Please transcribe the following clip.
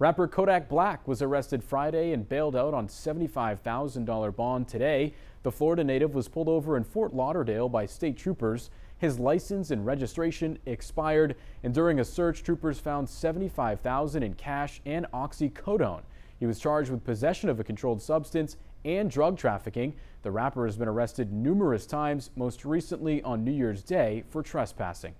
Rapper Kodak Black was arrested Friday and bailed out on $75,000 bond today. The Florida native was pulled over in Fort Lauderdale by state troopers. His license and registration expired, and during a search, troopers found $75,000 in cash and oxycodone. He was charged with possession of a controlled substance and drug trafficking. The rapper has been arrested numerous times, most recently on New Year's Day for trespassing.